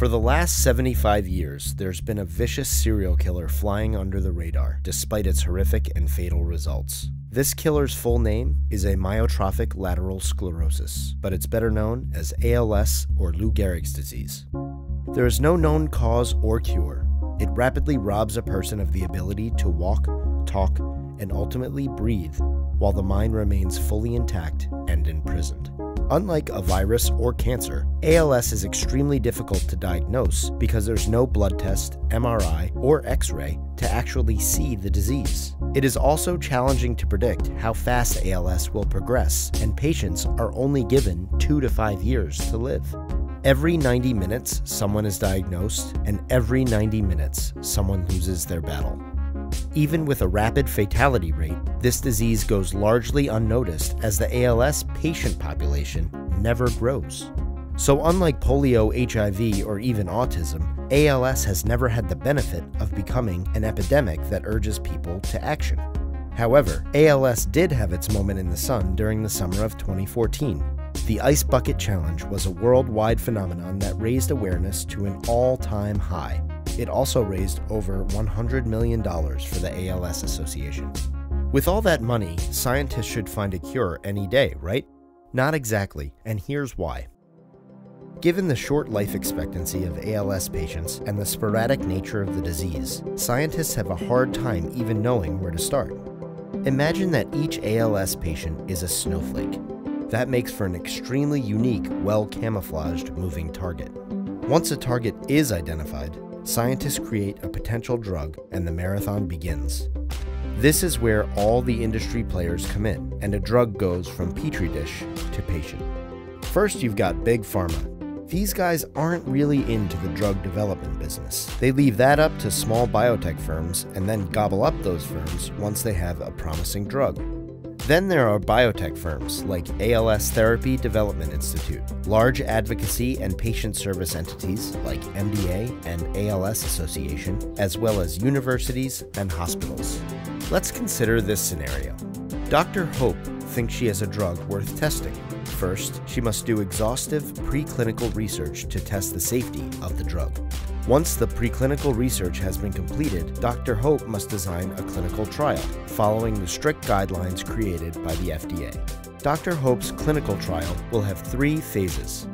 For the last 75 years, there's been a vicious serial killer flying under the radar, despite its horrific and fatal results. This killer's full name is amyotrophic lateral sclerosis, but it's better known as ALS or Lou Gehrig's disease. There is no known cause or cure. It rapidly robs a person of the ability to walk, talk, and ultimately breathe, while the mind remains fully intact and imprisoned. Unlike a virus or cancer, ALS is extremely difficult to diagnose because there's no blood test, MRI, or X ray to actually see the disease. It is also challenging to predict how fast ALS will progress, and patients are only given two to five years to live. Every 90 minutes, someone is diagnosed, and every 90 minutes, someone loses their battle. Even with a rapid fatality rate, this disease goes largely unnoticed as the ALS patient population never grows. So, unlike polio, HIV, or even autism, ALS has never had the benefit of becoming an epidemic that urges people to action. However, ALS did have its moment in the sun during the summer of 2014. The Ice Bucket Challenge was a worldwide phenomenon that raised awareness to an all time high it also raised over $100 million for the ALS Association. With all that money, scientists should find a cure any day, right? Not exactly, and here's why. Given the short life expectancy of ALS patients and the sporadic nature of the disease, scientists have a hard time even knowing where to start. Imagine that each ALS patient is a snowflake. That makes for an extremely unique, well camouflaged moving target. Once a target is identified, scientists create a potential drug and the marathon begins. This is where all the industry players come in, and a drug goes from petri dish to patient. First, you've got Big Pharma. These guys aren't really into the drug development business. They leave that up to small biotech firms and then gobble up those firms once they have a promising drug. Then there are biotech firms like ALS Therapy Development Institute, large advocacy and patient service entities like MDA and ALS Association, as well as universities and hospitals. Let's consider this scenario. Dr. Hope thinks she has a drug worth testing. First, she must do exhaustive preclinical research to test the safety of the drug. Once the preclinical research has been completed, Dr. Hope must design a clinical trial, following the strict guidelines created by the FDA. Dr. Hope's clinical trial will have three phases.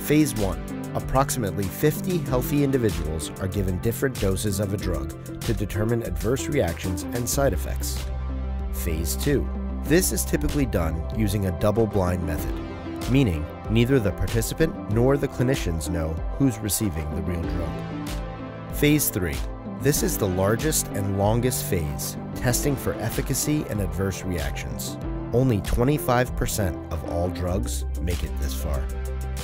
Phase 1 Approximately 50 healthy individuals are given different doses of a drug to determine adverse reactions and side effects. Phase 2 This is typically done using a double blind method, meaning neither the participant nor the clinicians know who's receiving the real drug. Phase 3. This is the largest and longest phase, testing for efficacy and adverse reactions. Only 25% of all drugs make it this far.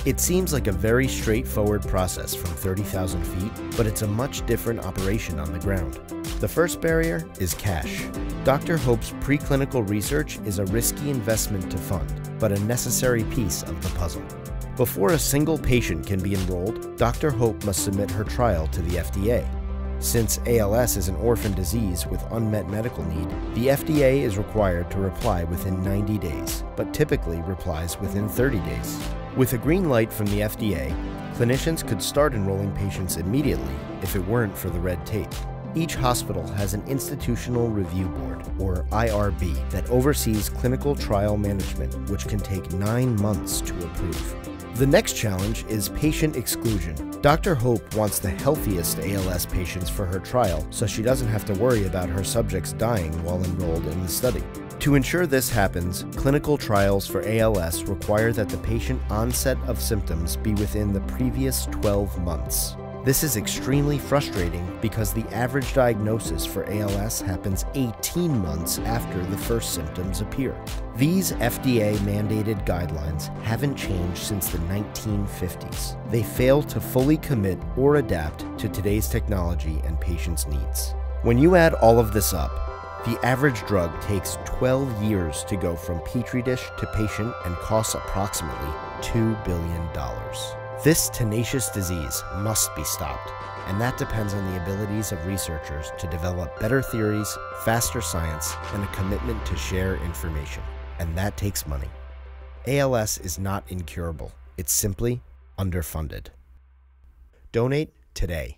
It seems like a very straightforward process from 30,000 feet, but it's a much different operation on the ground. The first barrier is cash. Dr. Hope's preclinical research is a risky investment to fund, but a necessary piece of the puzzle. Before a single patient can be enrolled, Dr. Hope must submit her trial to the FDA. Since ALS is an orphan disease with unmet medical need, the FDA is required to reply within 90 days, but typically replies within 30 days. With a green light from the FDA, clinicians could start enrolling patients immediately if it weren't for the red tape. Each hospital has an Institutional Review Board, or IRB, that oversees clinical trial management, which can take nine months to approve. The next challenge is patient exclusion. Dr. Hope wants the healthiest ALS patients for her trial so she doesn't have to worry about her subjects dying while enrolled in the study. To ensure this happens, clinical trials for ALS require that the patient onset of symptoms be within the previous 12 months. This is extremely frustrating because the average diagnosis for ALS happens 18 months after the first symptoms appear. These FDA mandated guidelines haven't changed since the 1950s. They fail to fully commit or adapt to today's technology and patients' needs. When you add all of this up, the average drug takes 12 years to go from petri dish to patient and costs approximately $2 billion. This tenacious disease must be stopped, and that depends on the abilities of researchers to develop better theories, faster science, and a commitment to share information. And that takes money. ALS is not incurable, it's simply underfunded. Donate today.